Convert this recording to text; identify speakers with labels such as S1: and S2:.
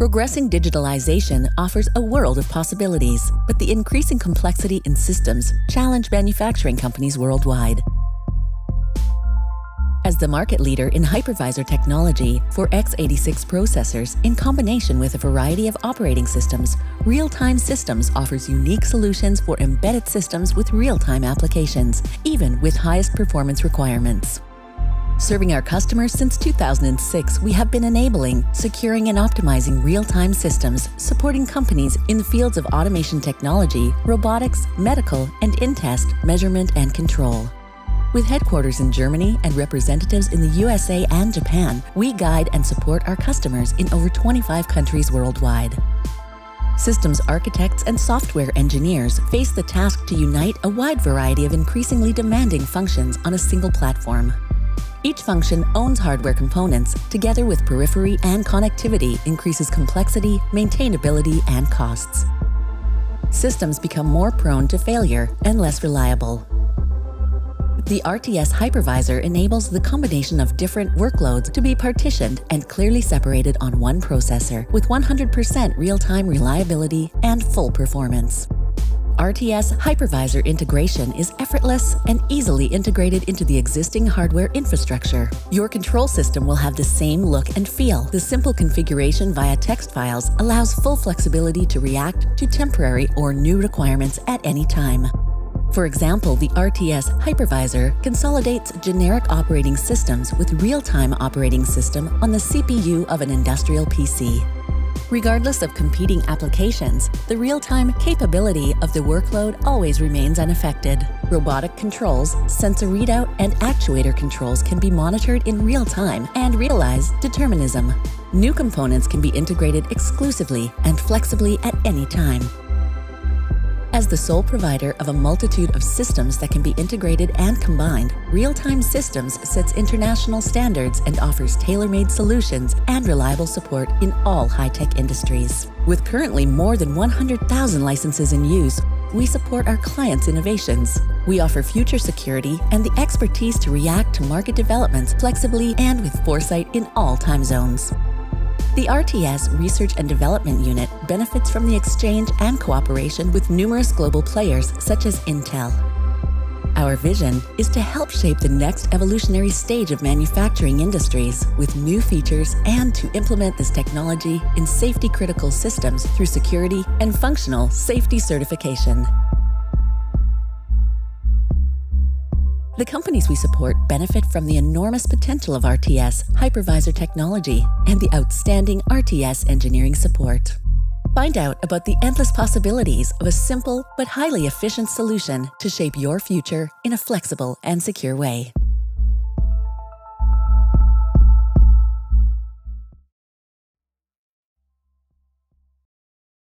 S1: Progressing digitalization offers a world of possibilities, but the increasing complexity in systems challenge manufacturing companies worldwide. As the market leader in hypervisor technology for x86 processors in combination with a variety of operating systems, Real-Time Systems offers unique solutions for embedded systems with real-time applications, even with highest performance requirements. Serving our customers since 2006, we have been enabling, securing and optimizing real-time systems, supporting companies in the fields of automation technology, robotics, medical, and in-test, measurement and control. With headquarters in Germany and representatives in the USA and Japan, we guide and support our customers in over 25 countries worldwide. Systems architects and software engineers face the task to unite a wide variety of increasingly demanding functions on a single platform. Each function owns hardware components, together with periphery and connectivity increases complexity, maintainability, and costs. Systems become more prone to failure and less reliable. The RTS hypervisor enables the combination of different workloads to be partitioned and clearly separated on one processor with 100% real-time reliability and full performance. RTS hypervisor integration is effortless and easily integrated into the existing hardware infrastructure. Your control system will have the same look and feel. The simple configuration via text files allows full flexibility to react to temporary or new requirements at any time. For example, the RTS hypervisor consolidates generic operating systems with real-time operating system on the CPU of an industrial PC. Regardless of competing applications, the real-time capability of the workload always remains unaffected. Robotic controls, sensor readout, and actuator controls can be monitored in real time and realize determinism. New components can be integrated exclusively and flexibly at any time. As the sole provider of a multitude of systems that can be integrated and combined, Real-Time Systems sets international standards and offers tailor-made solutions and reliable support in all high-tech industries. With currently more than 100,000 licenses in use, we support our clients' innovations. We offer future security and the expertise to react to market developments flexibly and with foresight in all time zones. The RTS Research and Development Unit benefits from the exchange and cooperation with numerous global players such as Intel. Our vision is to help shape the next evolutionary stage of manufacturing industries with new features and to implement this technology in safety critical systems through security and functional safety certification. The companies we support benefit from the enormous potential of RTS hypervisor technology and the outstanding RTS engineering support. Find out about the endless possibilities of a simple but highly efficient solution to shape your future in a flexible and secure way.